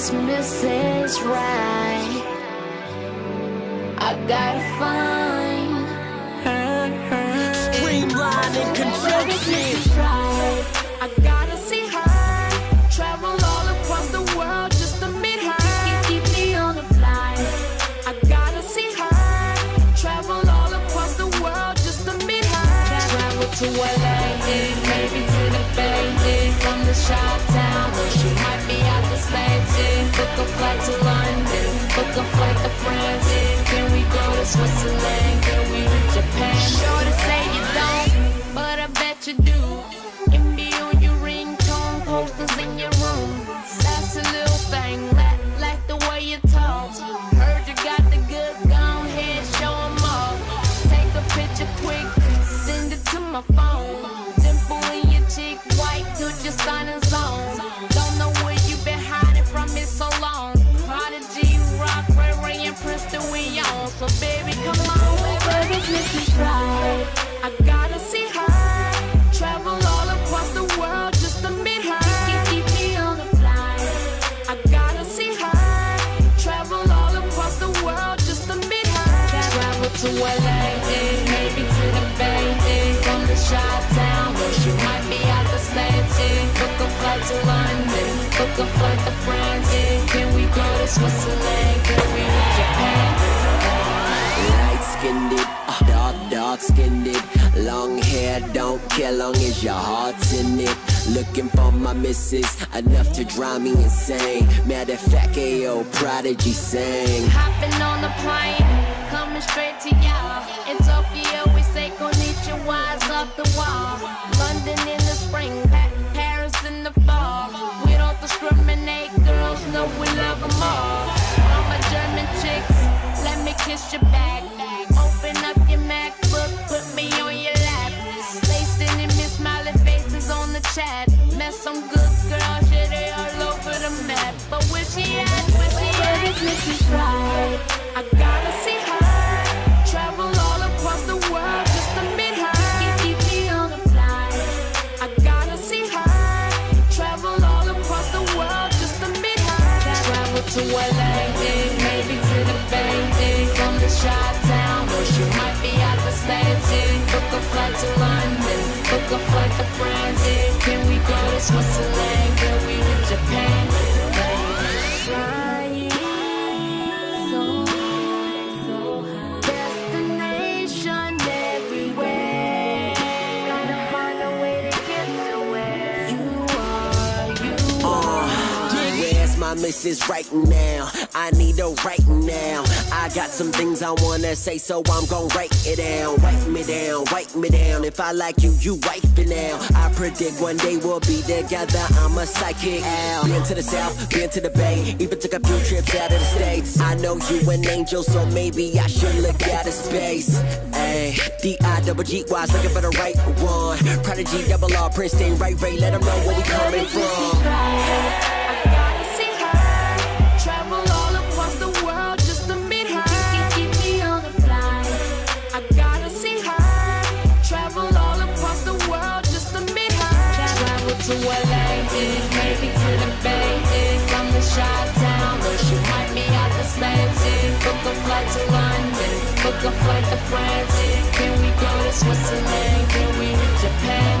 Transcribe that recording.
Christmas is right. I gotta find her. her. Streamline and conjunction. Right. I gotta see her. Travel all across the world just to meet her. Keep, keep me on the fly. I gotta see her. Travel all across the world just to meet her. Travel to LA, maybe to the Bay, from the shop flight to London, book a flight to France. Can we go to Switzerland? I gotta see her. Travel all across the world just to meet her. Keep, me on the fly. I gotta see her. Travel all across the world just to meet her. Travel to LA, maybe to the Bay, from the shop town, she might be out the States. eh. Book a flight to London, book a flight to France. Can we go to Switzerland? Care long as your heart's in it. Looking for my missus, enough to drive me insane. Matter of fact, AO Prodigy sang. Hopping on the plane, coming straight to y'all. In Tokyo, we say konnichiwa's off the wall. London in the spring, Paris in the fall. We don't discriminate, girls know we love them all. All my German chicks, let me kiss your back. Some good girls, yeah, they all over the map. But where she at? Where she at? Is right. I gotta see her. Travel all across the world just to meet her. Keep, keep me on the fly. I gotta see her. Travel all across the world just to meet her. Travel to LA, maybe to the Bay, from the shop town, or she might be out the States. Switzerland? Can we to Japan? My missus right now? I need her right now. I got some things I wanna say, so I'm gon' write it down. Write me down, write me down. If I like you, you wife it now. I predict one day we'll be together. I'm a psychic owl. Been to the south, been to the bay, even took a few trips out of the states. I know you an angel, so maybe I should look out of space. Ayy, D I double G Y, looking for the right one. Prodigy double R, Princeton, right Ray, let them know where we coming from. To LA, eh, maybe to the Bay, eh, from the shop town, or she might be out the eh. Book a flight to London, book a flight to France. Can we go to Switzerland? Can we to Japan?